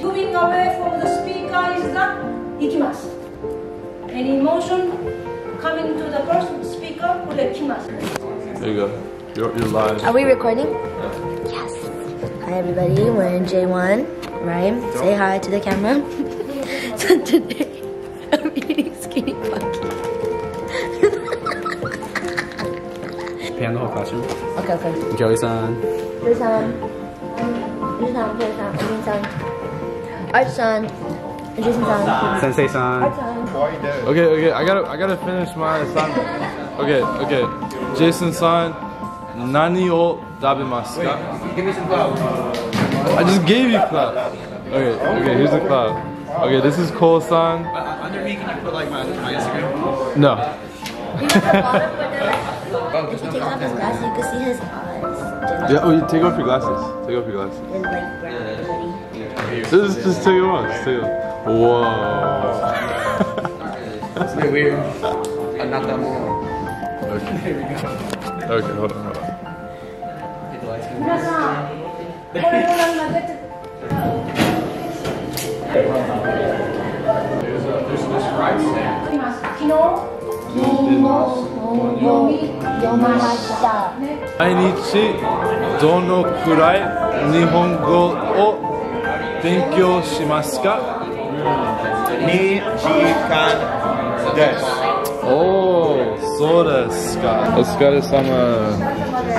Moving away from the speaker is the ikimasu. Any emotion coming to the person speaker will ikimasu. There you go. You're, you're live. Are we recording? Yes. Hi everybody, we're in J1. Ryan, say hi to the camera. so today, I'm eating skinny pocky. Pan the whole classroom. Okay, okay. Joey-san. Art-san, Jason-san, Sensei-san. Art-san. Okay, okay, I gotta, I gotta finish my assignment. Okay, okay. Jason san, nani o dabemasu ka? Give me some clout. I just gave you clap. Okay, okay, here's the clap. Okay, this is Cole san. Uh, uh, under me, can you put like my, my Instagram? No. If you take off his glasses, you can see his eyes. Yeah, oh, you take off your glasses. Take off your glasses. Yeah. Just, just take it off. Take it off. Whoa. Isn't weird? Uh, okay. Here we go. Okay, hold on, hold on. There's, a, there's this fried snack. Kino? Kino. 毎日どのくらい日本語を勉強しますか2時間ですおおそうですかお疲れ様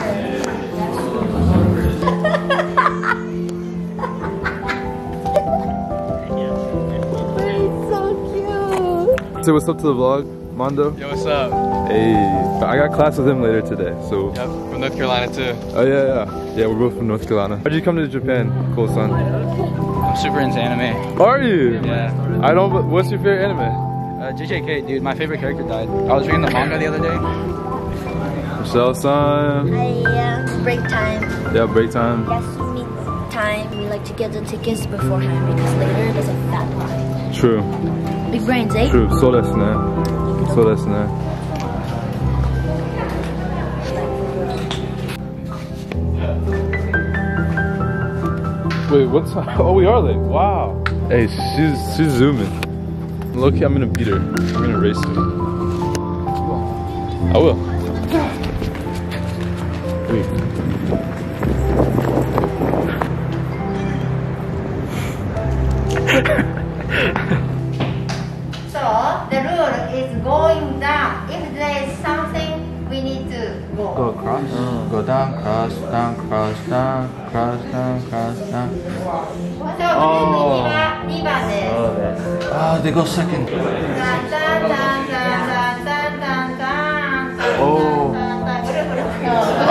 Say what's up to the vlog, Mondo. Yo, what's up? Hey, but I got class with him later today, so. Yep, from North Carolina too. Oh yeah, yeah, yeah. We're both from North Carolina. How'd you come to Japan, Cole san? I'm super into anime. Are you? Yeah. I don't. What's your favorite anime? Uh, JJK, dude. My favorite character died. I was reading the manga the other day. Michelle san. Yeah, uh, break time. Yeah, break time. Yes, time. We like to get the tickets beforehand because later there's a fat line. True. Big brains, eh? True. So that's そうですね。そうですね。Wait, what's oh we are late. Wow. Hey, she's she's zooming. Look, I'm gonna beat her. I'm gonna race her. I will. Wait. Krishna. Go down, cross down, cross down, cross down, cross down. Oh, oh that's it. Ah, they go second. Oh.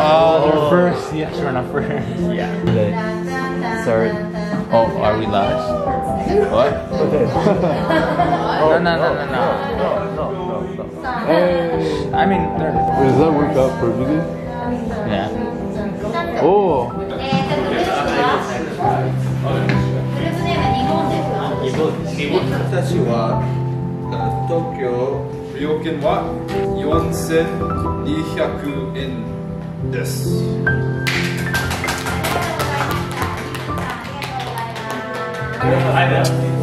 Oh, oh. first. Yeah, sure enough, first. Yeah. Sorry. Oh, are we last? What? Okay. no, no, no, no, no. No, no, no. no. Hey. I mean, third. Does that work out perfectly? おお日本私は東京料金は4200円ですありがとうございます。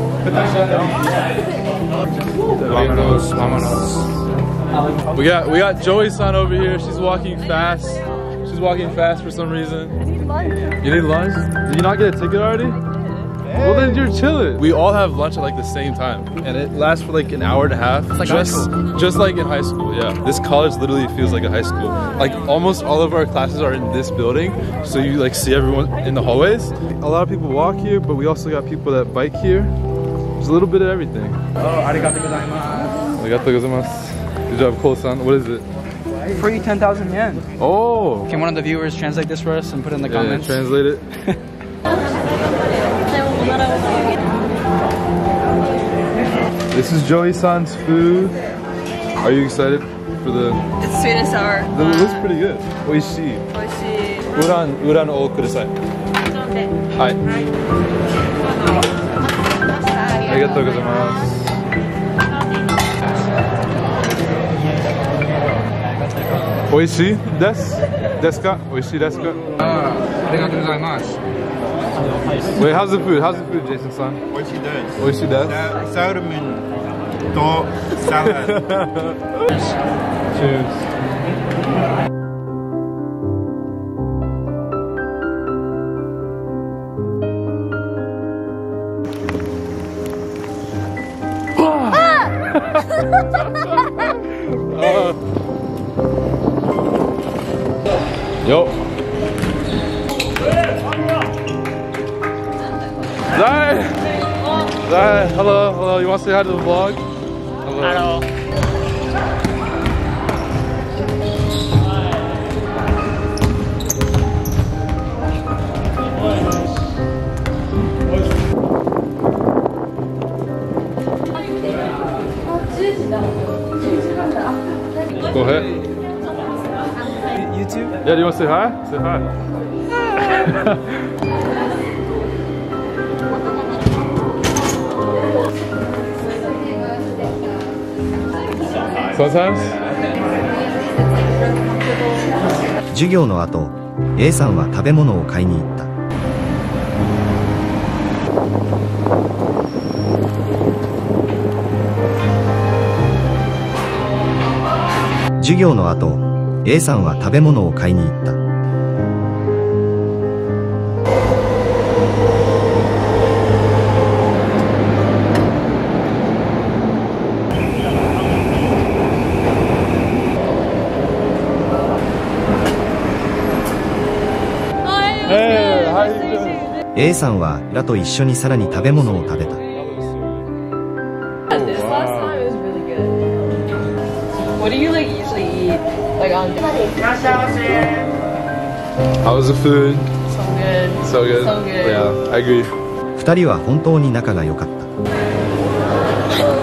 Vámonos, vámonos. We got we got Joey San over here. She's walking fast. She's walking fast for some reason. I need lunch. You need lunch? Did you not get a ticket already? Well then you're chilling. We all have lunch at like the same time, and it lasts for like an hour and a half. like just just like in high school. Yeah, this college literally feels like a high school. Like almost all of our classes are in this building, so you like see everyone in the hallways. A lot of people walk here, but we also got people that bike here. There's a little bit of everything. Oh, arigato gozaimasu. Arigatou gozaimasu. Good job, Cole-san. What is it? Free 10,000 yen. Oh. Can one of the viewers translate this for us and put it in the Yeah, comments? translate it. this is Joey San's food. Are you excited for the? It's sweet and sour. It looks pretty good. Oishi. Oishi. Uran uran o kudasai. Hi. ありがとうございます。美味しいですですか美味しいですかあありがとうございます。Wait, how's the food? How's the food, Jason san? 美味しいです。美味しいです。サールミンとサラダ。Cheers. Yo. Zai! Zai, hello, hello. You want to say hi to the vlog? Hello. Go ahead. YouTube? Yeah, do you want to say hi? Say hi. Sometimes? 授業の後 A さんは食べ物を買いに授業の後 A さんは食べ物を買いに行った? A さんはらと一緒にさらに食べ物を食べた What do you like usually eat? Like on How was the food? so good. So good. So good. Yeah, I agree. 二人は本当に仲が良かった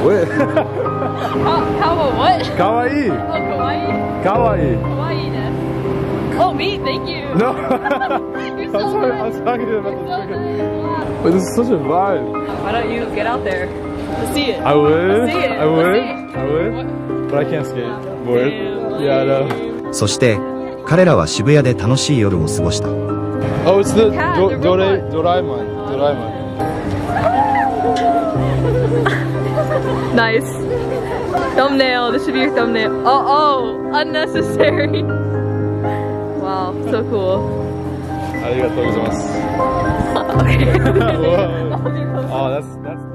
Wait. How, how about what? Kawaii. Oh, kawaii. Kawaii. Kawaii desu. Oh, me? Thank you. No. You're I'm so sorry. nice. I'm talking about You're the so chicken. nice. Wait, this is such a vibe. Why don't you get out there to see it? I would. See it. I would. Let's see it. I would. But I can't skate. Board. Yeah, I know. そして彼らは渋谷で楽しい夜を過ごした Oh, it's the Yeah, Do- the Dore robot. Doraemon. Doraemon. Nice. Thumbnail. This should be your thumbnail. Oh, oh, unnecessary. Wow, so cool. ありがとうございます。 Okay. Whoa. oh, that's that's.